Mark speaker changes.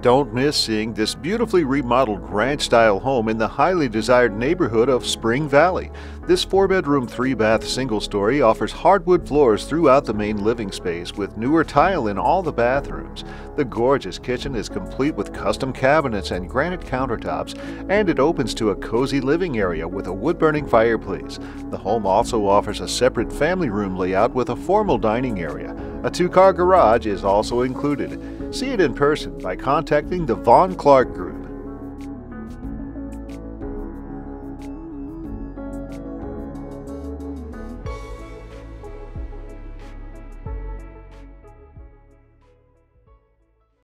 Speaker 1: Don't miss seeing this beautifully remodeled ranch style home in the highly desired neighborhood of Spring Valley. This 4 bedroom, 3 bath single story offers hardwood floors throughout the main living space with newer tile in all the bathrooms. The gorgeous kitchen is complete with custom cabinets and granite countertops, and it opens to a cozy living area with a wood burning fireplace. The home also offers a separate family room layout with a formal dining area. A two car garage is also included. See it in person by contacting the Vaughn Clark Group